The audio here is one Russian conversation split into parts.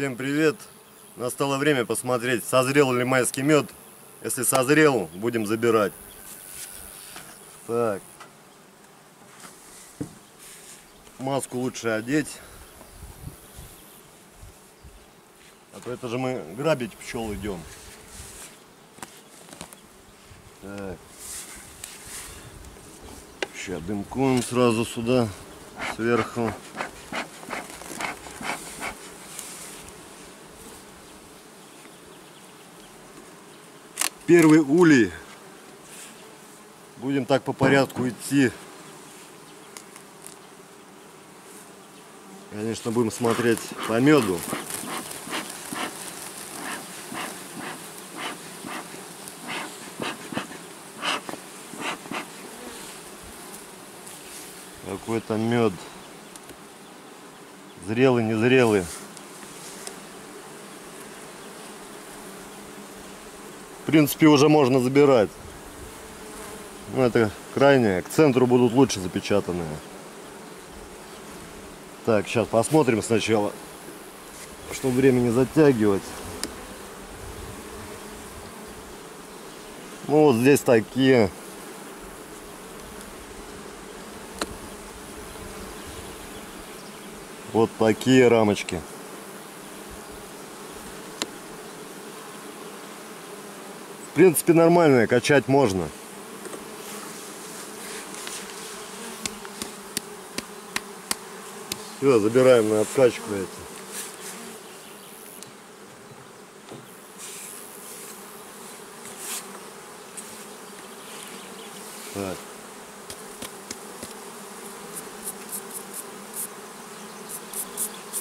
Всем привет! Настало время посмотреть, созрел ли майский мед. Если созрел, будем забирать. Так. Маску лучше одеть. А то это же мы грабить пчел идем. Так. Сейчас дымком сразу сюда, сверху. Первый улей. Будем так по порядку идти. Конечно, будем смотреть по меду. Какой-то мед. Зрелый, незрелый. Принципе, уже можно забирать. Ну, это крайнее. К центру будут лучше запечатанные. Так, сейчас посмотрим сначала, чтобы время не затягивать. Ну, вот здесь такие. Вот такие рамочки. Принципе, нормальные, качать можно. Все, забираем на откачку эти.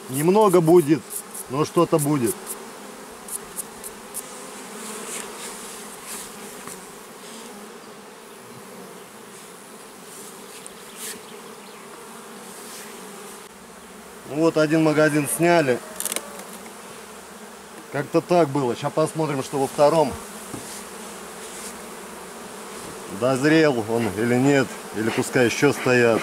Немного будет, но что-то будет. Вот один магазин сняли. Как-то так было. Сейчас посмотрим, что во втором. Дозрел он или нет. Или пускай еще стоят.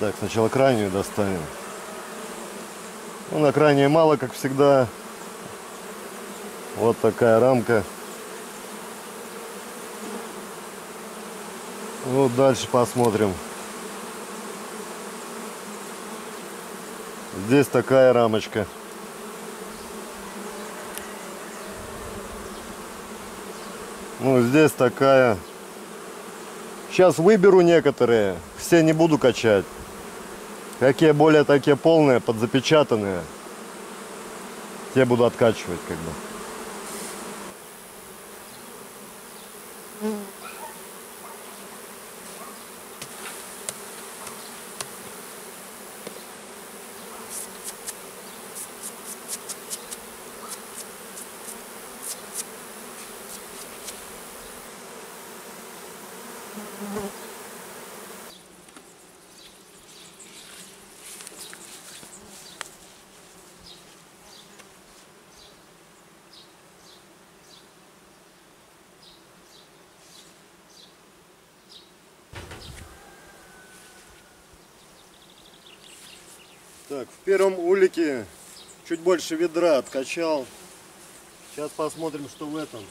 Так, сначала крайнюю достанем. Ну, на крайней мало, как всегда. Вот такая рамка. Вот дальше посмотрим. Здесь такая рамочка. Ну, здесь такая. Сейчас выберу некоторые. Все не буду качать. Какие более такие полные, подзапечатанные. Те буду откачивать как бы. Так, в первом улике чуть больше ведра откачал. Сейчас посмотрим, что в этом.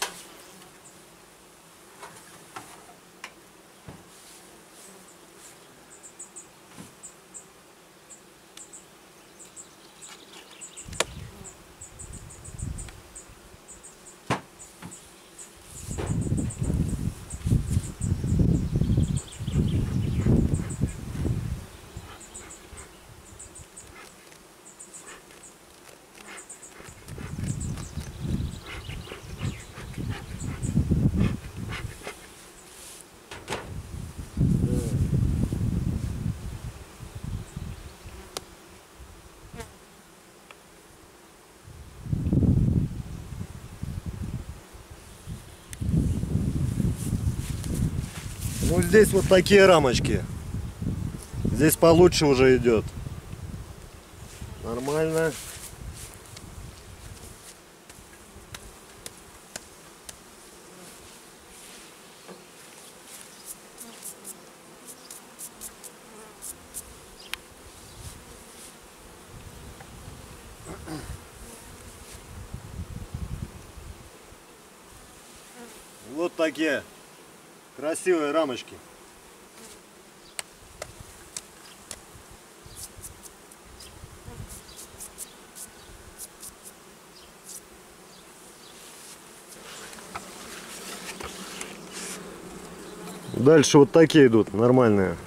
Ну здесь вот такие рамочки. Здесь получше уже идет. Нормально. Вот такие красивые рамочки. Дальше вот такие идут, нормальные.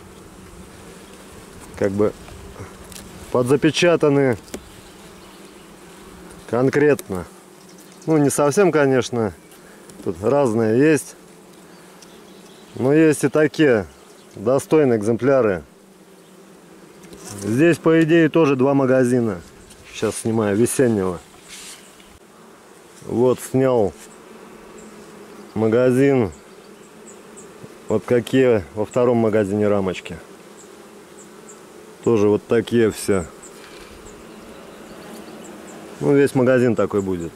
Как бы подзапечатанные конкретно. Ну, не совсем, конечно. Тут разные есть. Но есть и такие достойные экземпляры. Здесь, по идее, тоже два магазина. Сейчас снимаю весеннего. Вот снял магазин. Вот какие во втором магазине рамочки. Тоже вот такие все. Ну, весь магазин такой будет.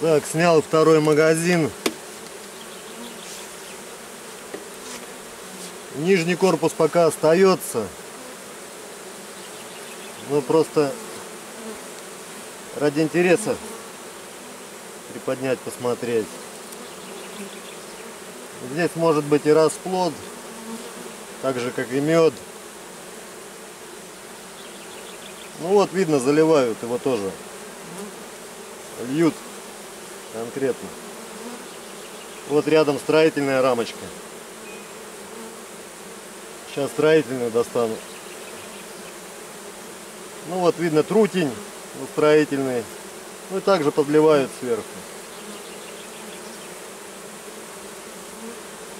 Так, снял второй магазин. Нижний корпус пока остается. Ну, просто ради интереса приподнять, посмотреть. Здесь может быть и расплод, так же как и мед. Ну вот видно, заливают его тоже. Льют конкретно. Вот рядом строительная рамочка. Сейчас строительную достану. Ну вот видно трутень строительный. Ну и также подливают сверху.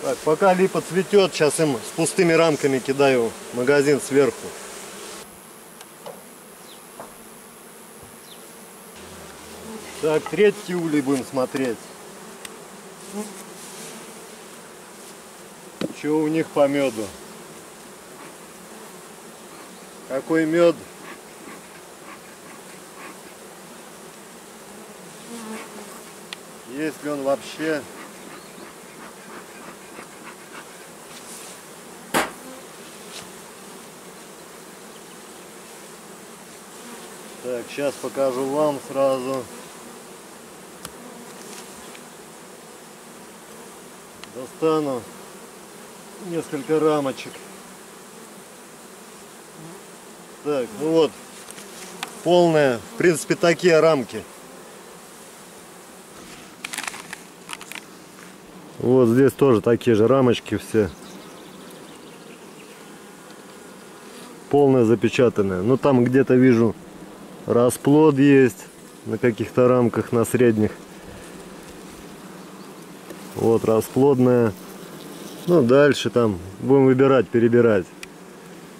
Так, пока липа цветет, сейчас им с пустыми рамками кидаю магазин сверху. Так, третий улей будем смотреть. Что у них по меду? Какой мед? Есть ли он вообще? Так, сейчас покажу вам сразу. Достану несколько рамочек. Так, ну вот, полная, в принципе, такие рамки. Вот здесь тоже такие же рамочки все. Полная запечатанная. Ну там где-то вижу Расплод есть на каких-то рамках, на средних. Вот расплодная. Ну, дальше там будем выбирать, перебирать.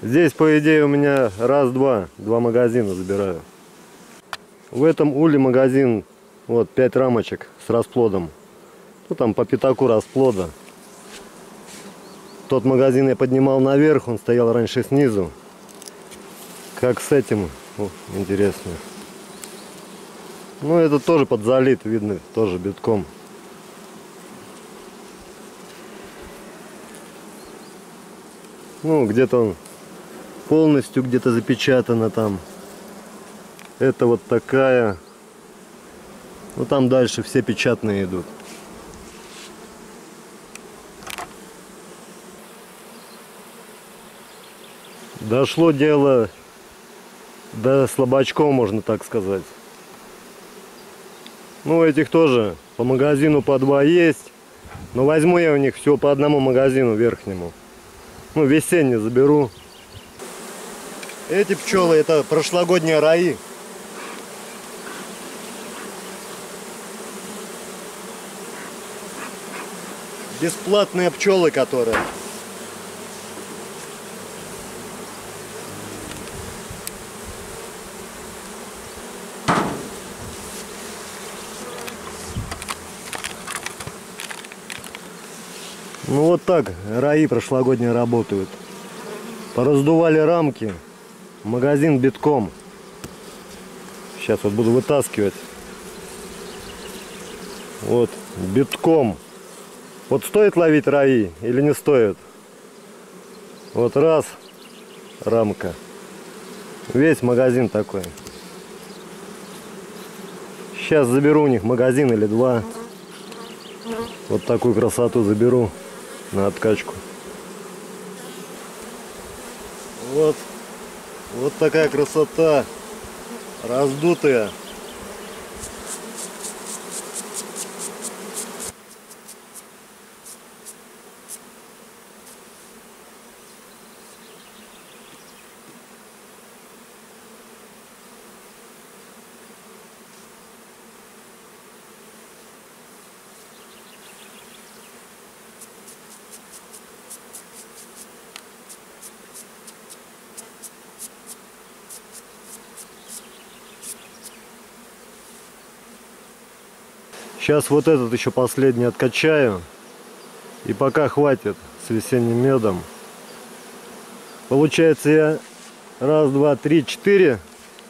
Здесь, по идее, у меня раз-два, два магазина забираю. В этом уле магазин, вот, пять рамочек с расплодом. Ну, там по пятаку расплода. Тот магазин я поднимал наверх, он стоял раньше снизу. Как с этим о, интересно. Ну, это тоже подзалит, видно, тоже битком. Ну, где-то он полностью где-то запечатано там. Это вот такая. Ну, там дальше все печатные идут. Дошло дело да, слабачком, можно так сказать. Ну, этих тоже по магазину по два есть. Но возьму я у них всего по одному магазину верхнему. Ну, весенний заберу. Эти пчелы это прошлогодние раи. Бесплатные пчелы, которые. Ну вот так раи прошлогодние работают. Пораздували рамки. Магазин битком. Сейчас вот буду вытаскивать. Вот, битком. Вот стоит ловить раи или не стоит? Вот раз, рамка. Весь магазин такой. Сейчас заберу у них магазин или два. Вот такую красоту заберу на откачку. Вот. Вот такая красота. Раздутая. Сейчас вот этот еще последний откачаю. И пока хватит с весенним медом. Получается я раз, два, три, четыре.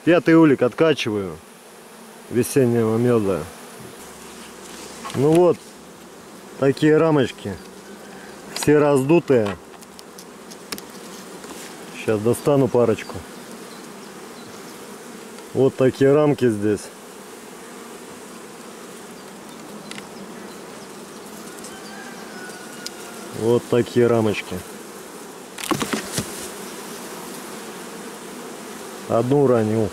Пятый улик откачиваю весеннего меда. Ну вот, такие рамочки. Все раздутые. Сейчас достану парочку. Вот такие рамки здесь. Вот такие рамочки. Одну уронил.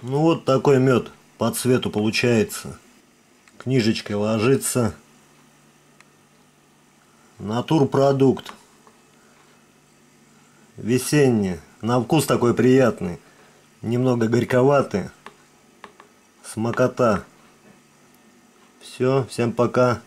Ну вот такой мед по цвету получается. Книжечкой ложится. Натурпродукт. Весенний. На вкус такой приятный. Немного горьковатый. Смокота. Все, всем пока.